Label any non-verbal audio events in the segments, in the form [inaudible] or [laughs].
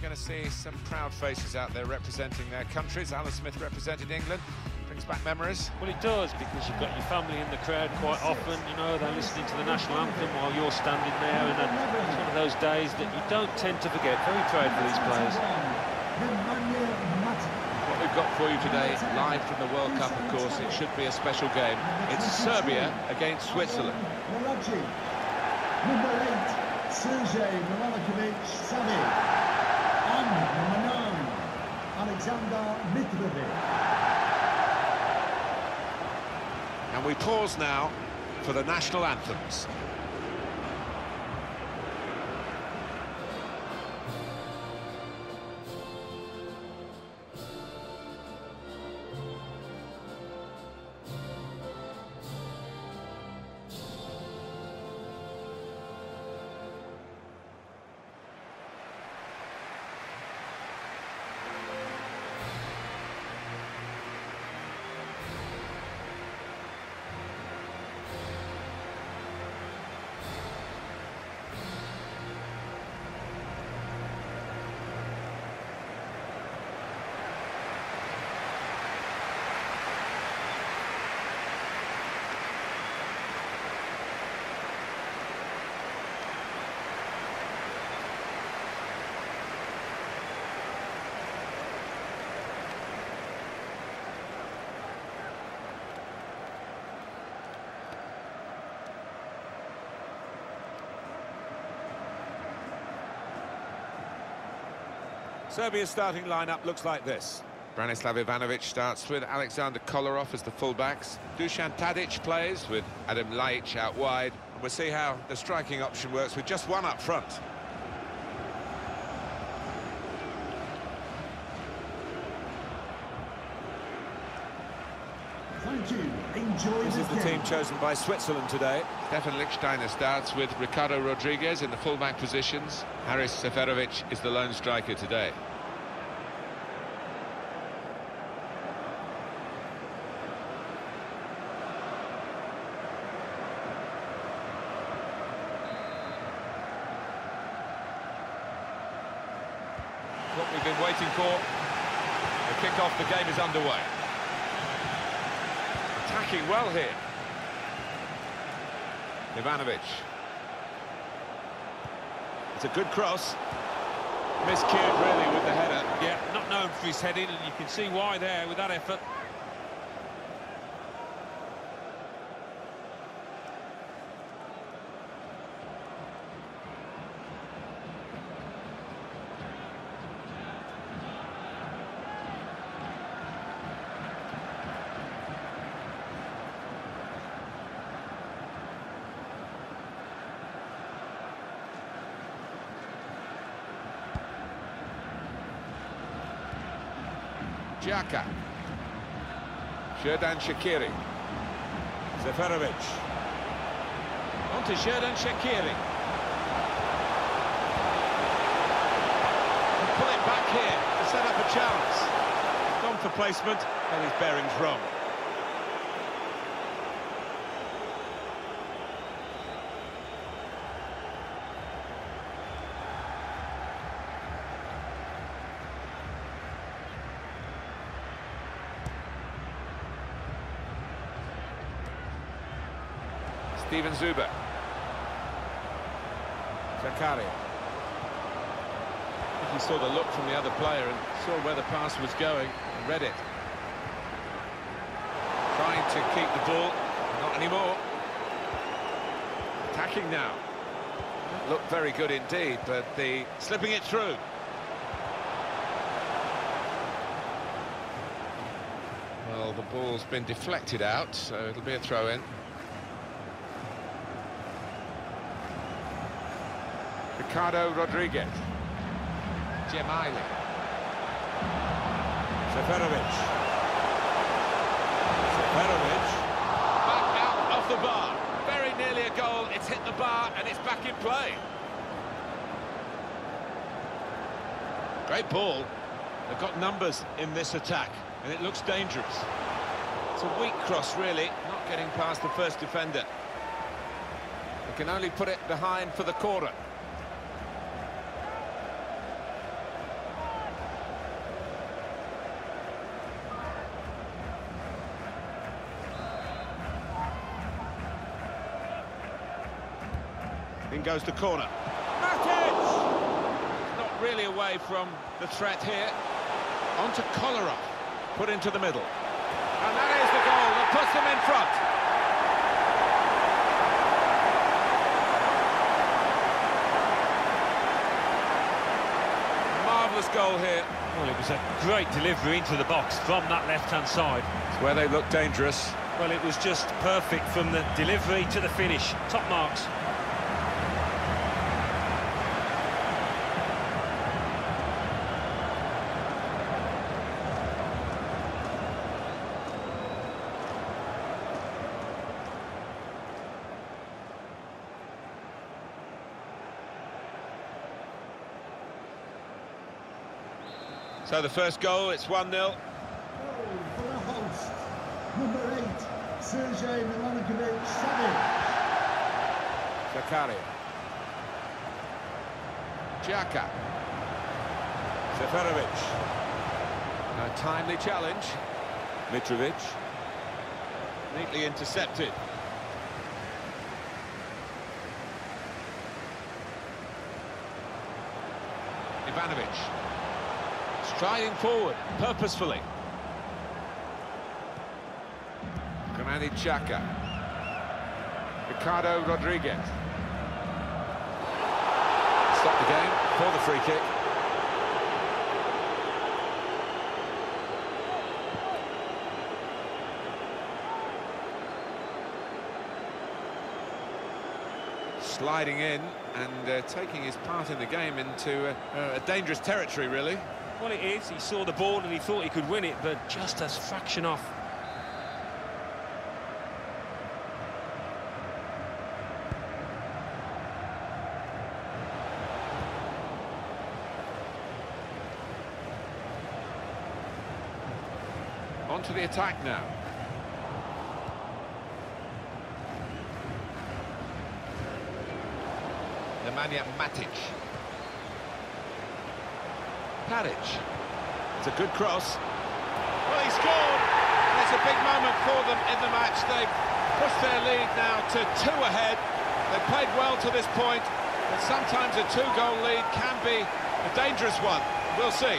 we're going to see some proud faces out there representing their countries. Alan Smith represented England. Brings back memories. Well, it does, because you've got your family in the crowd quite often. You know, they're listening to the national anthem while you're standing there, and it's one of those days that you don't tend to forget. Very proud for these players. What we've got for you today, live from the World Cup, of course, it should be a special game. It's Serbia against Switzerland. Number eight, Sergej Milinkovic Savic. Number nine, Alexander Mitrovic. And we pause now for the national anthems. Serbia's starting lineup looks like this. Branislav Ivanovic starts with Alexander Kolarov as the fullbacks. Dusan Tadic plays with Adem Ljajic out wide. We'll see how the striking option works with just one up front. This is the game. team chosen by Switzerland today. Stefan Lichtsteiner starts with Ricardo Rodriguez in the fullback positions. Haris Seferovic is the lone striker today. What we've been waiting for. The kick-off, the game is underway. Attacking well here. Ivanovic. It's a good cross. Miscued really with the header. Yeah, not known for his heading, and you can see why there with that effort. Xhaka. Xherdan Shaqiri. Seferovic. On to Xherdan Shaqiri. And pull it back here to set up a chance. Gone for placement, and his bearing's wrong. Steven Zuber. Zakaria. He saw the look from the other player and saw where the pass was going and read it. Trying to keep the ball, not anymore. Attacking now. Looked very good indeed, but the slipping it through. Well, the ball's been deflected out, so it'll be a throw-in. Ricardo Rodriguez. Dzemaili. Seferovic. Seferovic. Back out of the bar. Very nearly a goal. It's hit the bar and it's back in play. Great ball. They've got numbers in this attack and it looks dangerous. It's a weak cross, really, not getting past the first defender. They can only put it behind for the corner. And goes the corner. Matic! Not really away from the threat here. On to Kolarov. Put into the middle. And that is the goal that puts them in front. Marvellous goal here. Well, it was a great delivery into the box from that left-hand side. It's where they look dangerous. Well, it was just perfect from the delivery to the finish. Top marks. So the first goal, it's 1-0. Goal for the host. Number eight, Sergei Milinkovic Savic. Zakaria. Xhaka. Seferovic. A timely challenge. Mitrovic. Neatly intercepted. Ivanovic. Striding forward, purposefully. Granit Xhaka. Ricardo Rodriguez. Stop the game for the free kick. Sliding in and uh, taking his part in the game into uh, a dangerous territory, really. Well, it is. He saw the ball and he thought he could win it, but just a fraction off. Onto the attack now. Nemanja Matic. Tadic. It's a good cross. Well, he scored! And it's a big moment for them in the match. They've pushed their lead now to two ahead. They've played well to this point, but sometimes a two-goal lead can be a dangerous one. We'll see.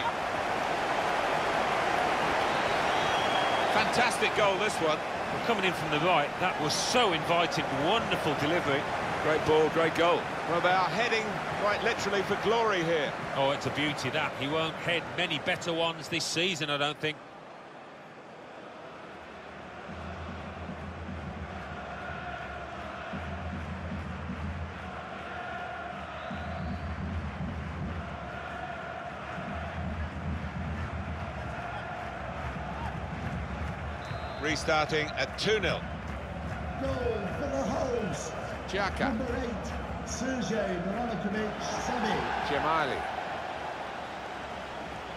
Fantastic goal, this one. Well, coming in from the right, that was so inviting. Wonderful delivery. Great ball, great goal. Well, they are heading quite literally for glory here. Oh, it's a beauty, that. He won't head many better ones this season, I don't think. Restarting at 2-0. Goal for the host. Xhaka, Number eight, Sergei Milinkovic Savic. Dzemaili.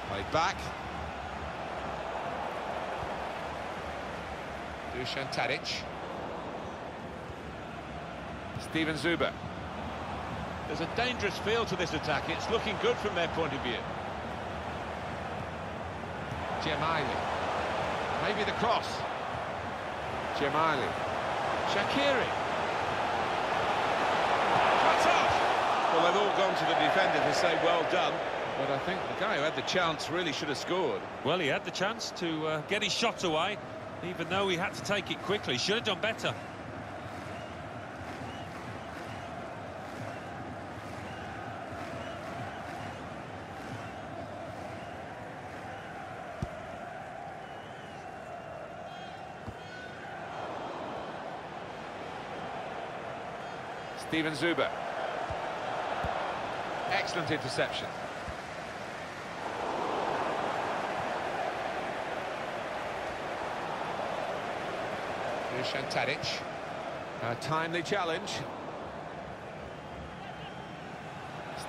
Played back. Dusan Tadic. Steven Zuber. There's a dangerous feel to this attack. It's looking good from their point of view. Dzemaili. Maybe the cross. Dzemaili. Shaqiri. Cuts off. Well, they've all gone to the defender to say well done. But I think the guy who had the chance really should have scored. Well, he had the chance to uh, get his shot away, even though he had to take it quickly. Should have done better. Steven Zuber. Excellent interception. Dusan. A timely challenge.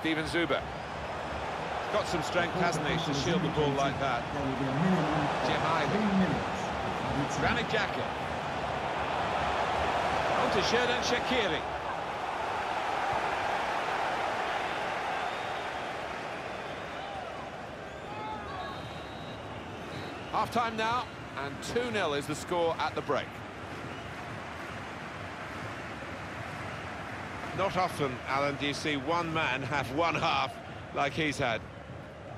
Steven Zuber. Got some strength, hasn't he, to shield the ball like that. Added time. Granit Xhaka. On to Xherdan Shaqiri. Half-time now, and 2-0 is the score at the break. Not often, Alan, do you see one man have one half like he's had.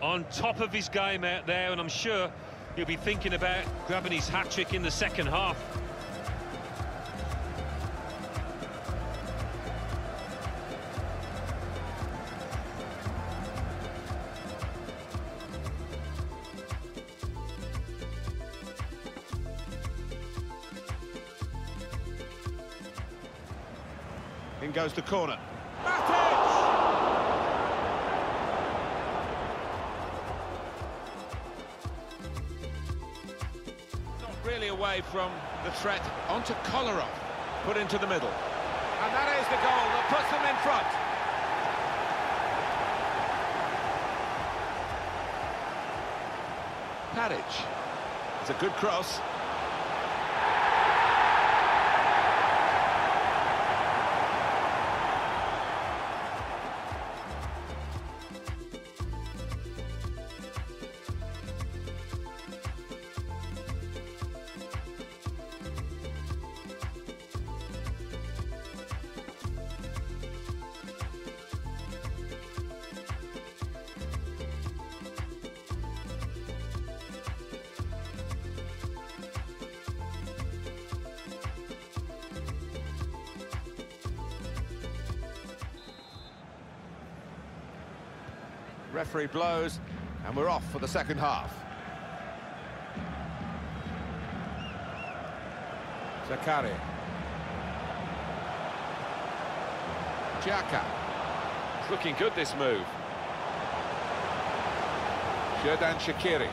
On top of his game out there, and I'm sure he'll be thinking about grabbing his hat-trick in the second half. Goes the corner. Not really away from the threat. Onto Kolarov. Put into the middle. And that is the goal that puts them in front. Tadic. It's a good cross. Referee blows, and we're off for the second half. Zakaria. Xhaka. It's looking good, this move. Xherdan Shaqiri.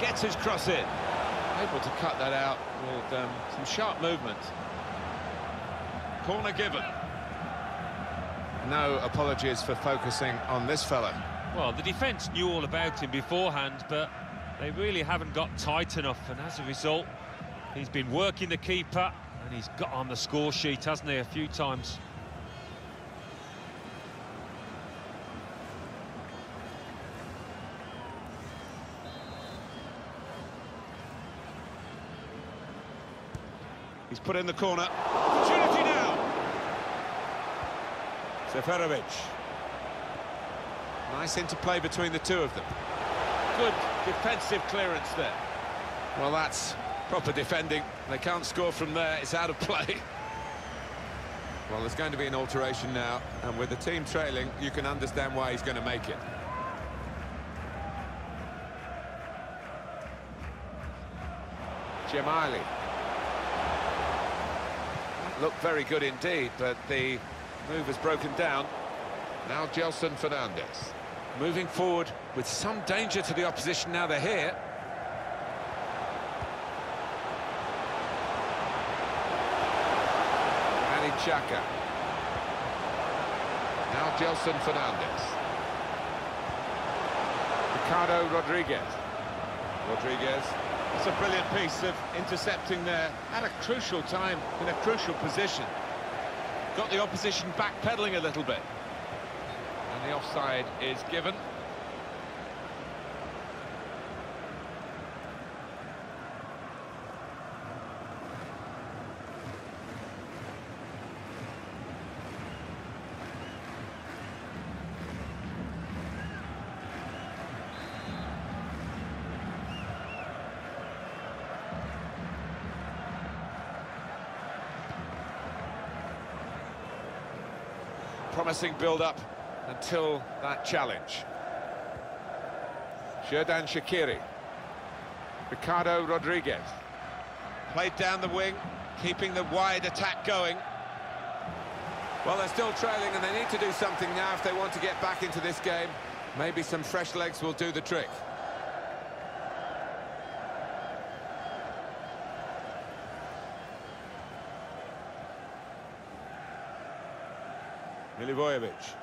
Gets his cross in. Able to cut that out with um, some sharp movement. Corner given. No apologies for focusing on this fella. Well, the defence knew all about him beforehand, but they really haven't got tight enough, and as a result, he's been working the keeper, and he's got on the score sheet, hasn't he, a few times. He's put in the corner. Opportunity now. Seferovic. Nice interplay between the two of them. Good defensive clearance there. Well, that's proper defending. They can't score from there. It's out of play. [laughs] Well, there's going to be an alteration now, and with the team trailing, you can understand why he's going to make it. Dzemaili. Looked very good indeed, but the move has broken down. Now Gelson Fernandes. Moving forward with some danger to the opposition now they're here. Manny Xhaka. Now Gelson Fernandes. Ricardo Rodriguez. Rodriguez. It's a brilliant piece of intercepting there at a crucial time in a crucial position. Got the opposition backpedaling a little bit. And the offside is given. Promising build-up until that challenge. Xherdan Shaqiri. Ricardo Rodriguez. Played down the wing, keeping the wide attack going. Well, they're still trailing and they need to do something now if they want to get back into this game. Maybe some fresh legs will do the trick. Milivojevic.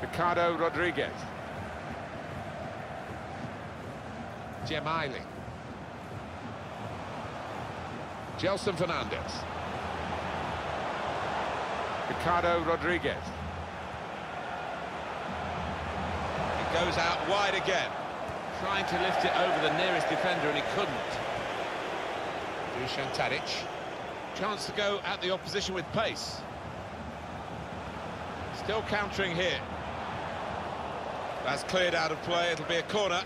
Ricardo Rodriguez. Dzemaili. Gelson Fernandes. Ricardo Rodriguez. It goes out wide again. Trying to lift it over the nearest defender and he couldn't. Dusan Tadic. Chance to go at the opposition with pace. Still countering here. That's cleared out of play, it'll be a corner.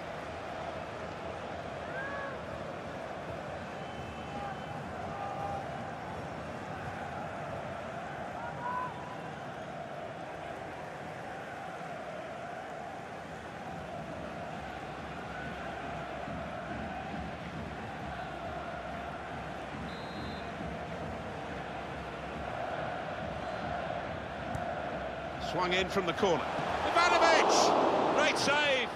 Swung in from the corner. Ivanovic! Great save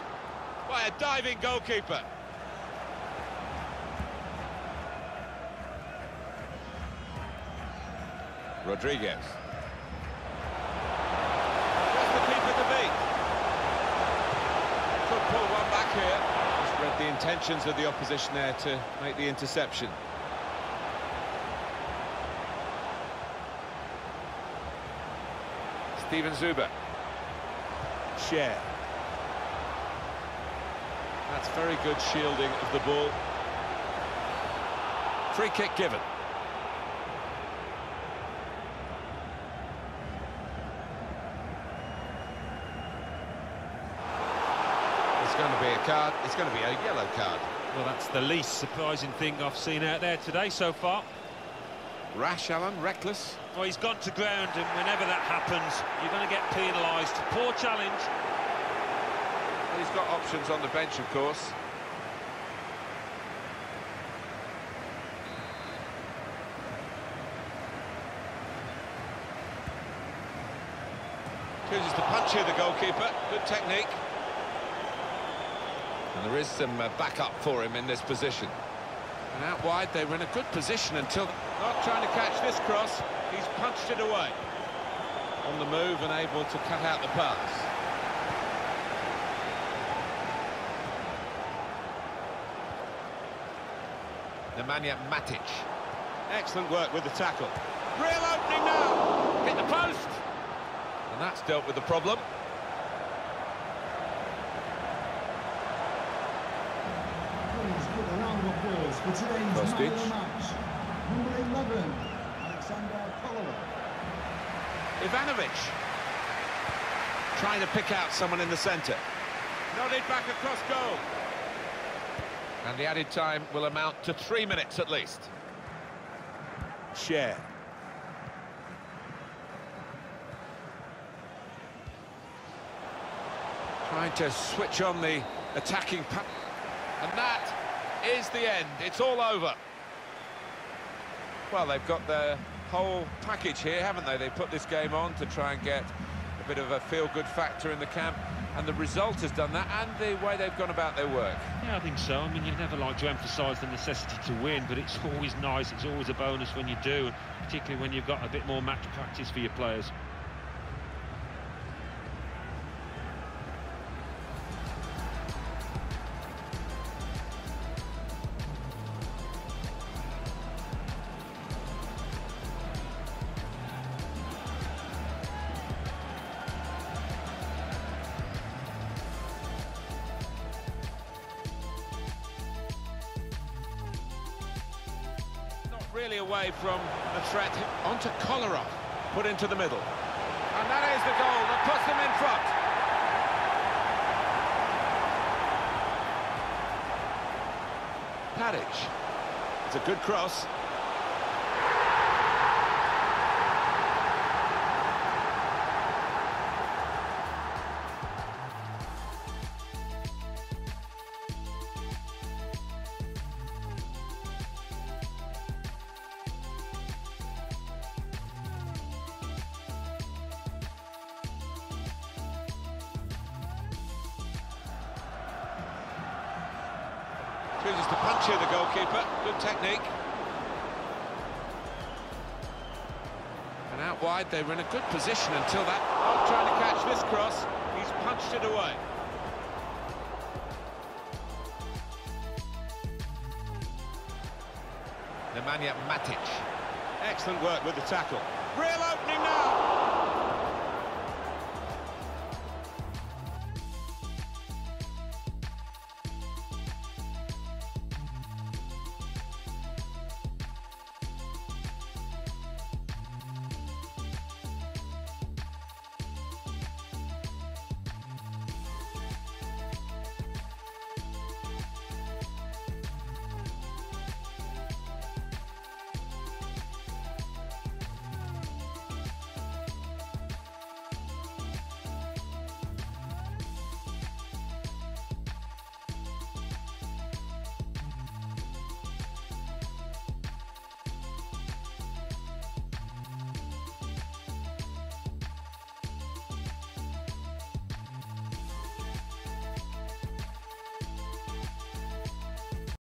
by a diving goalkeeper. Rodriguez. Just the keeper to beat. Could pull one back here. Just read the intentions of the opposition there to make the interception. Steven Zuber. Schär. That's very good shielding of the ball. Free kick given. It's going to be a card. It's going to be a yellow card. Well, that's the least surprising thing I've seen out there today so far. Rash, Alan, reckless. Well, he's gone to ground, and whenever that happens, you're going to get penalised. Poor challenge. Well, he's got options on the bench, of course. Chooses to punch here, the goalkeeper. Good technique. And there is some uh, backup for him in this position. And out wide, they were in a good position until... Not trying to catch this cross. He's punched it away. On the move and able to cut out the pass. Nemanja Matic. Excellent work with the tackle. Real opening now. Hit the post. And that's dealt with the problem. Please give a round of applause for today's man of Kostic. the match. Number 11, Alexander Kolarov. Ivanovic. Trying to pick out someone in the centre. Nodded back across goal. And the added time will amount to three minutes at least. Schär. Trying to switch on the attacking... pa- And that is the end. It's all over. Well, they've got their whole package here, haven't they? They put this game on to try and get a bit of a feel-good factor in the camp. And the result has done that, and the way they've gone about their work. Yeah, I think so. I mean, you never like to emphasise the necessity to win, but it's always nice, it's always a bonus when you do, particularly when you've got a bit more match practice for your players. Really away from the threat. Onto Kolarov. Put into the middle. And that is the goal that puts them in front. Tadic. It's a good cross. Chooses to punch here, the goalkeeper. Good technique. And out wide, they were in a good position until that. Not trying to catch this cross. He's punched it away. Nemanja Matic. Excellent work with the tackle. Real opening now.